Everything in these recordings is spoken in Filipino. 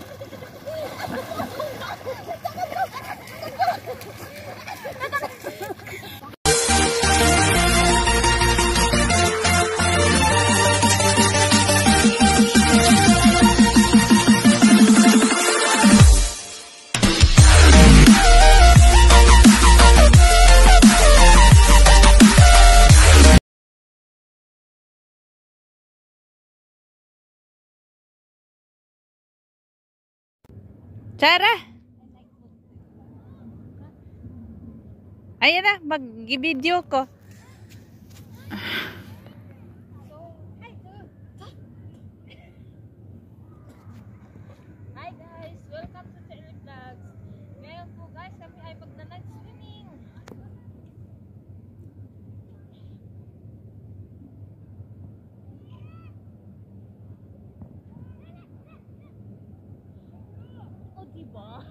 ちょっと待って! Chara! Ayan na, mag-video ko. Hi guys! Welcome to Chelly Vlogs. Ngayon po guys, kami ay magna-night swimming. O diba?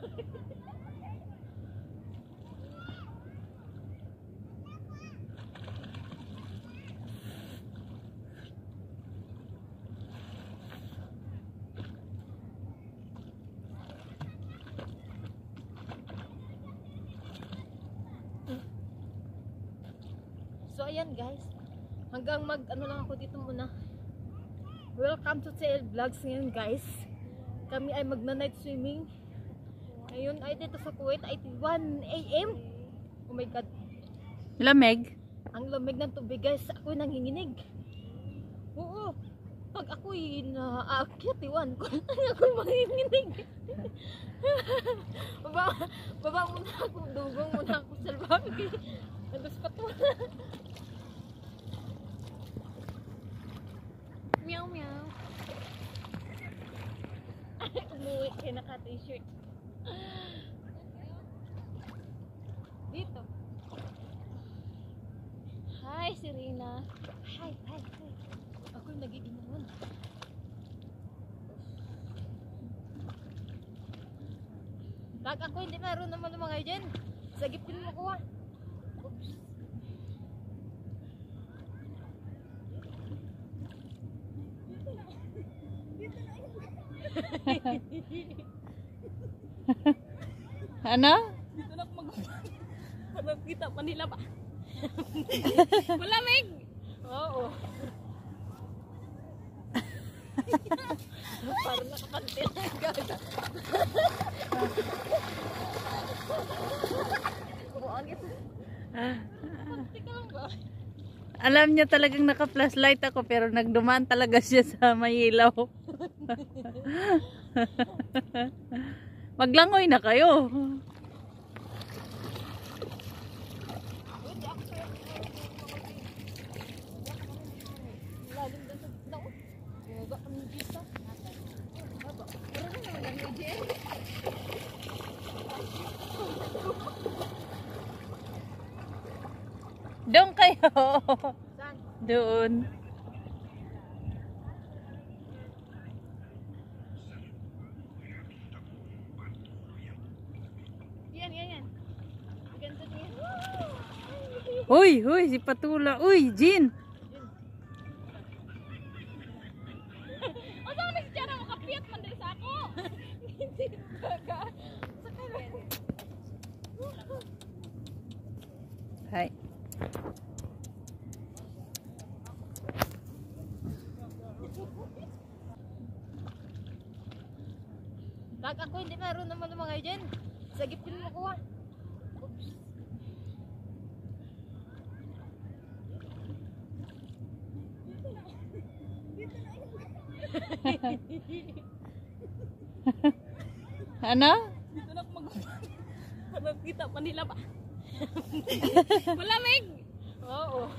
So ayan guys, hanggang mag ano lang ako dito muna. Welcome to TL Vlogs ngayon guys. Kami ay magna night swimming. Ngayon ay dito sa Kuwait ay 1 AM. Oh my god, Lamig. ang lamig ng tubig guys. Ako nanginginig. Oo. Pag ako'y naaakyat, iwan ko. ako manginginig. baba, baba muna ako. Dugong muna ako sa labag. Nandus pa to. meow meow. Umuwi kay naka-t-shirt. Dito. Hi, Serena. Hi, hi, hi. Ako yung nagiinuman. Pag ako hindi meron naman ng mga dyan. Sagipin mo ko ah. Oops. Ano? Dito na ako mag Parang kita pa nila ba? Malamig! Oo. Parang nakapantil na gaga. Buangit. Panti ka lang ba? Alam niya talagang naka-flashlight ako pero nagdumaan talaga siya sa may ilaw. Maglangoy na kayo. Lalim doon sa tao. Yoga kami dito. Haba. Parang naman ang medyo. Saan? Doon. Yan, yan, yan. Ganda niya. Uy, uy, si Patula. Uy, Jean. O saan na si Tiara makapiyat man dahil sa ako? Hindi baga. Sa kanan. Hi. Pag ako hindi meron naman ng mga dyan. Sagipin mo ko ah. Oops. Ano? Dito na ako mag Parang kita pa nila ba? Malamig! Oo.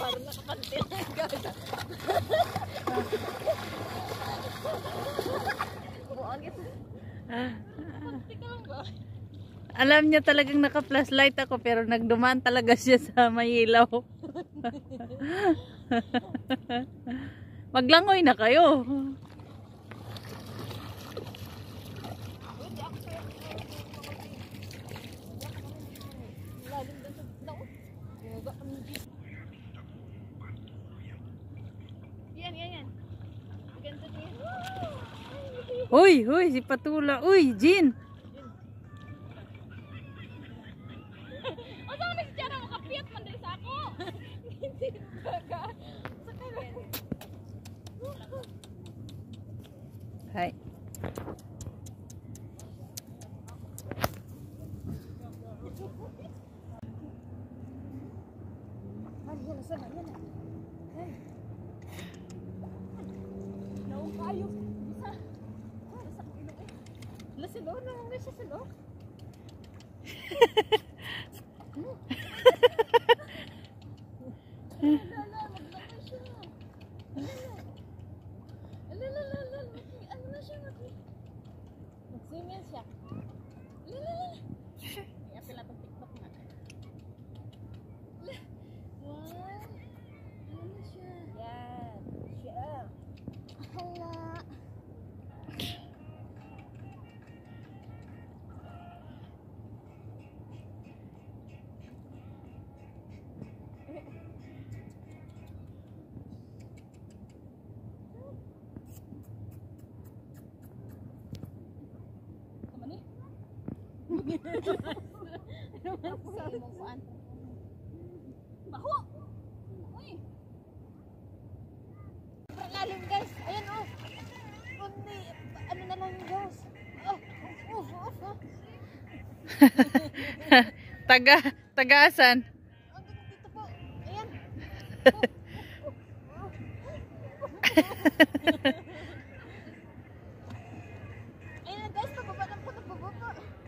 Parang na. Buangit. Panti ka lang ba? Alam niya talagang naka-flashlight ako pero nagdumaan talaga siya sa may ilaw. Maglangoy na kayo. Duga kami. Yan, yan, yan. Ganto niya. Uy, uy, si Patula. Uy, Jin. Asa na si Jara makapiyat man sa ako. Hindi Wala si Lord, Baho! Uy! Sobrang lalim guys. Ayan oh. Kundi, ano na lang gas. Oh, oh, oh, oh. Taga, ganda dito po. Ayan. Oh,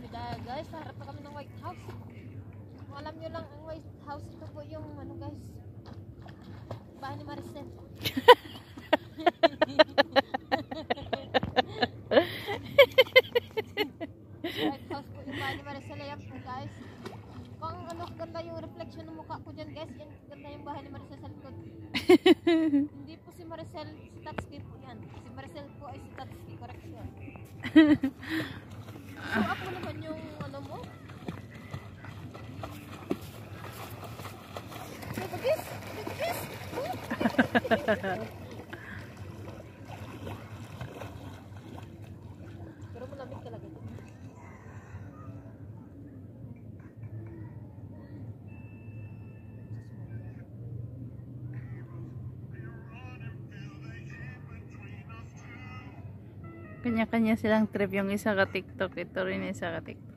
kami dahil guys, harap pa kami ng White House. Kung alam nyo lang ang White House, ito po yung ano guys, bahay ni Maricel. White House po ni Maricel, ayan po guys. Kung ano ganda yung reflection ng mukha ko dyan guys, yan ganda yung bahay ni Maricel sa. Hindi po si Maricel, si Tatsuki po yan. Si Maricel po ay si Tatsuki, correction. so ako naman yung ano mo. Bibagis! Bibagis! Pero malamig talaga dito. Kanya-kanya silang trip. Yung isa ka TikTok, ito rin isa ka TikTok.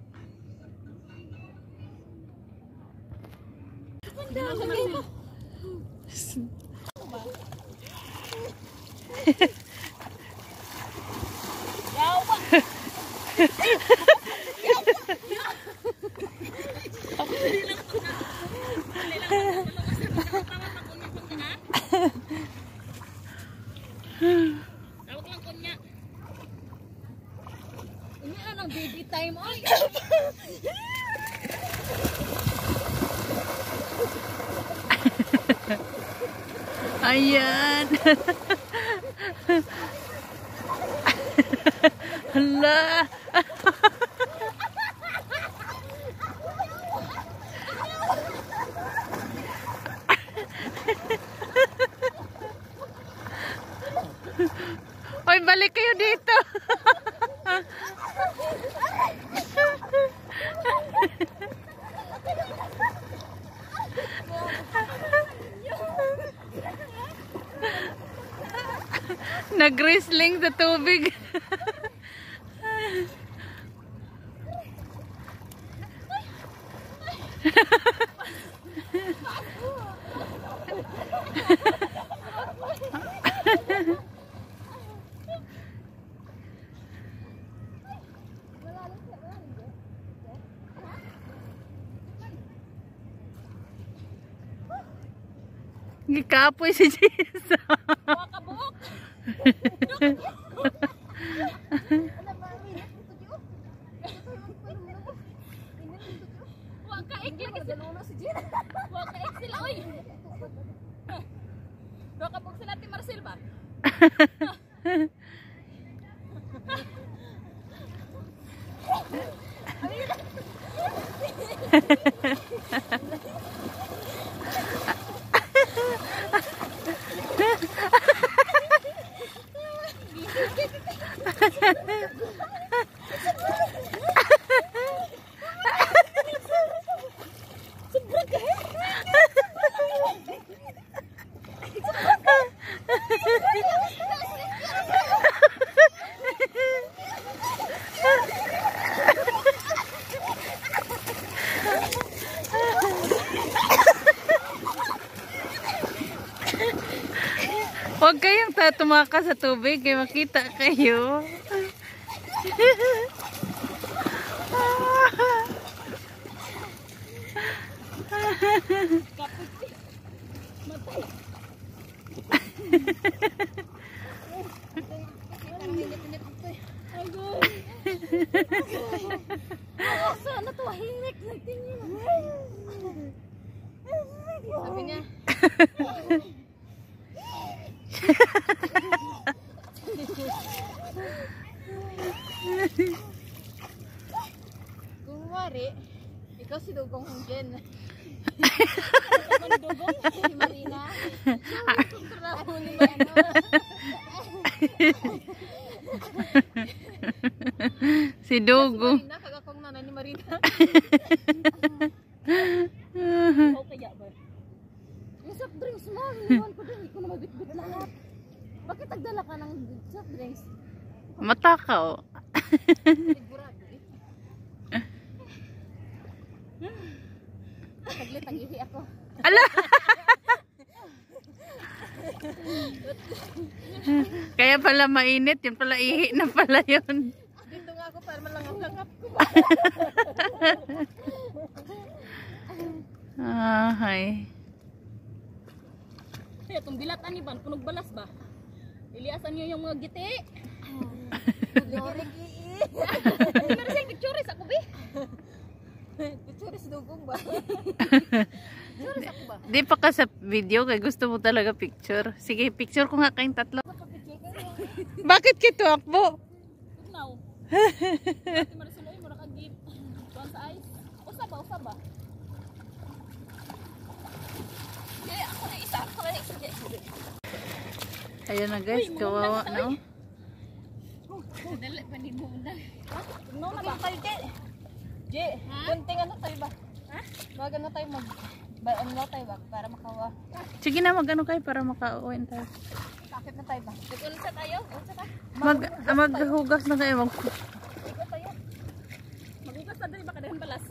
Tawag lang kunya. Ayan. Hala. Hoy, balik kayo dito. Nag-wrestling sa tubig. Gikapoy si Jesus. Wakabuok. Wakaik lagi sila. Wakaik sila, oy. Wakabuok sila ti Marcel ba? Tatumaka sa tubig kaya makita kayo. Sana to hinik na tingin. Sabi niya. ikaw si Dugong Hunggen. Ikaw ni Dugong, si Marina. Trabaho ni Marina. Si Dugo. Marina, kagakong nanay ni Marina. O kaya ba? Yung soft drinks mo, iniwan ko din. Ko na lahat. Bakit nagdala ka ng soft drinks? Matakaw. Saglit, nag-ihi ako. Ala! Kaya pala mainit, yun pala ihi na pala yun. Dito nga ako para malangap-langap ko. Ah, hi. Kaya itong bilatan ni Ban, punog balas ba? Iliasan niyo yung mga giti. Lorigi. Pero siya pictures ako be. Pictures dugong ba? Pictures ako ba? Di pa ka sa video kay gusto mo talaga picture. Sige, picture ko nga kayong tatlo. Bakit kito akbo? Now. Ati marisuloy mo nakagip. Tuwan sa ice. Usa ba? Usa ba? Ako na isa. Ako na isa. Ayun na guys, kawawa na. Dali ni Muna. No na G, kunting ano tayo ba? Ha? Mag ano tayo mag... Ba, ano lang tayo ba? Para makawa. Sige na, mag ano kayo para makauwin tayo. Sakit na tayo ba? Nag-unsa tayo? Unsa ka? Mag, maghugas na kayo. Mag... Maghugas na tayo. Maghugas na tayo. Baka dahil balas.